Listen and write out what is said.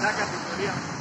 la categoría.